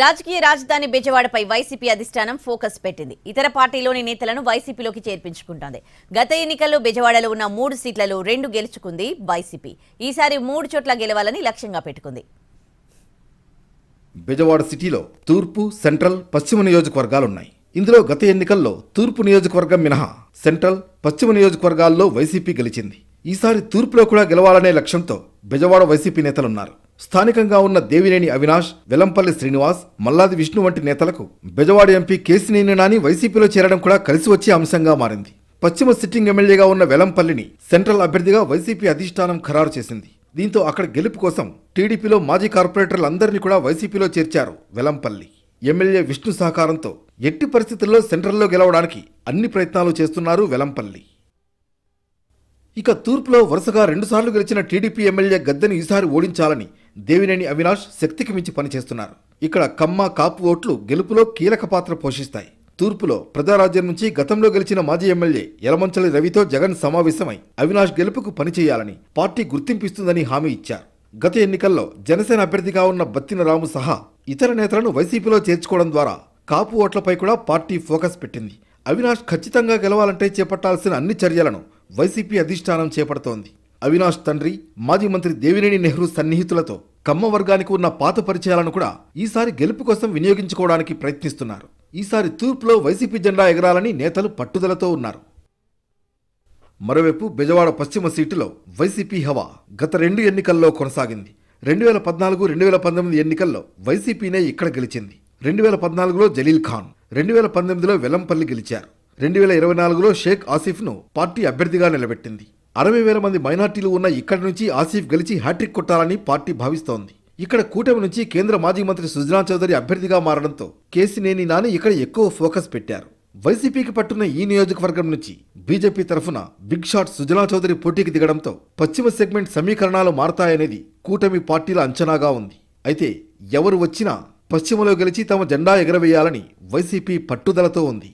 రాజకీయ రాజధాని బెజవాడపై వైసీపీ అధిష్టానం ఫోకస్ పెట్టింది. ఇతర పార్టీలోని నేతలను వైసీపీలోకి చేర్పించుకుంటోంది. గత ఎన్నికల్లో బెజవాడలో ఉన్న మూడు సీట్లలో రెండు గెలుచుకుంది వైసీపీ. ఈసారి మూడు చోట్ల గెలవాలని లక్ష్యంగా పెట్టుకుంది. బెజవాడ సిటీలో తూర్పు సెంట్రల్ పశ్చిమ నియోజకవర్గాలున్నాయి. ఇందులో గత ఎన్నికల్లో తూర్పు నియోజకవర్గం మినహా సెంట్రల్ పశ్చిమ నియోజకవర్గాల్లో వైసీపీ గెలిచింది. ఈసారి తూర్పులో కూడా గెలవాలనే లక్ష్యంతో బెజవాడ వైసీపీ నేతలున్నారు. స్థానికంగా ఉన్న దేవినేని అవినాష్ వెలంపల్లి శ్రీనివాస్ మల్లాది విష్ణు వంటి నేతలకు బెజవాడ ఎంపీ కేసినేని నాని వైసీపీలో చేరడం కూడా కలిసి వచ్చే అంశంగా మారింది. పశ్చిమ సిట్టింగ్ ఎమ్మెల్యేగా ఉన్న వెలంపల్లిని సెంట్రల్ అభ్యర్థిగా వైసీపీ అధిష్టానం ఖరారు చేసింది. దీంతో అక్కడ గెలుపు కోసం టీడీపీలో మాజీ కార్పొరేటర్లందరినీ కూడా వైసీపీలో చేర్చారు వెలంపల్లి. ఎమ్మెల్యే విష్ణు సహకారంతో ఎట్టి పరిస్థితుల్లో సెంట్రల్లో గెలవడానికి అన్ని ప్రయత్నాలు చేస్తున్నారు వెలంపల్లి. ఇక తూర్పులో వరుసగా రెండుసార్లు గెలిచిన టీడీపీ ఎమ్మెల్యే గద్దెని ఈసారి ఓడించాలని దేవినేని అవినాష్ శక్తికి మించి పనిచేస్తున్నారు ఇక్కడ కమ్మ కాపు ఓట్లు గెలుపులో కీలక పాత్ర పోషిస్తాయి. తూర్పులో ప్రజారాజ్యం నుంచి గతంలో గెలిచిన మాజీ ఎమ్మెల్యే యలమంచలి రవితో జగన్ సమావేశమై అవినాష్ గెలుపుకు పనిచేయాలని పార్టీ గుర్తింపిస్తుందని హామీ ఇచ్చారు. గత ఎన్నికల్లో జనసేన అభ్యర్థిగా ఉన్న బత్తిన రాము సహా ఇతర నేతలను వైసీపీలో చేర్చుకోవడం ద్వారా కాపు ఓట్లపై కూడా పార్టీ ఫోకస్ పెట్టింది. అవినాష్ ఖచ్చితంగా గెలవాలంటే చేపట్టాల్సిన అన్ని చర్యలను వైసీపీ అధిష్టానం చేపడుతోంది. అవినాష్ తండ్రి మాజీ మంత్రి దేవినేని నెహ్రూ సన్నిహితులతో కమ్మ వర్గానికి ఉన్న పాత పరిచయాలను కూడా ఈసారి గెలుపు కోసం వినియోగించుకోవడానికి ప్రయత్నిస్తున్నారు. ఈసారి తూర్పులో వైసీపీ జెండా ఎగరాలని నేతలు పట్టుదలతో ఉన్నారు. మరోవైపు బెజవాడ పశ్చిమ సీటులో వైసీపీ హవా గత రెండు ఎన్నికల్లో కొనసాగింది. రెండు వేల పద్నాలుగు రెండు వేల పంతొమ్మిది ఎన్నికల్లో వైసీపీనే ఇక్కడ గెలిచింది. రెండు వేల పద్నాలుగులో జలీల్ ఖాన్ రెండు వేల పంతొమ్మిదిలో వెల్లంపల్లి గెలిచారు. రెండు వేల ఇరవై నాలుగులో షేక్ ఆసిఫ్ను పార్టీ అభ్యర్థిగా నిలబెట్టింది. అరవై వేల మంది మైనార్టీలు ఉన్న ఇక్కడి నుంచి ఆసిఫ్ గెలిచి హ్యాట్రిక్ కొట్టాలని పార్టీ భావిస్తోంది. ఇక్కడ కూటమి నుంచి కేంద్ర మాజీ మంత్రి సుజనా చౌదరి అభ్యర్థిగా మారడంతో కేసినేని నాని ఇక్కడ ఎక్కువ ఫోకస్ పెట్టారు. వైసీపీకి పట్టున్న ఈ నియోజకవర్గం నుంచి బీజేపీ తరఫున బిగ్ షాట్ సుజనా చౌదరి పోటీకి దిగడంతో పశ్చిమ సెగ్మెంట్ సమీకరణాలు మారతాయనేది కూటమి పార్టీల అంచనాగా ఉంది. అయితే ఎవరు వచ్చినా పశ్చిమలో గెలిచి తమ జెండా ఎగరవేయాలని వైసీపీ పట్టుదలతో ఉంది.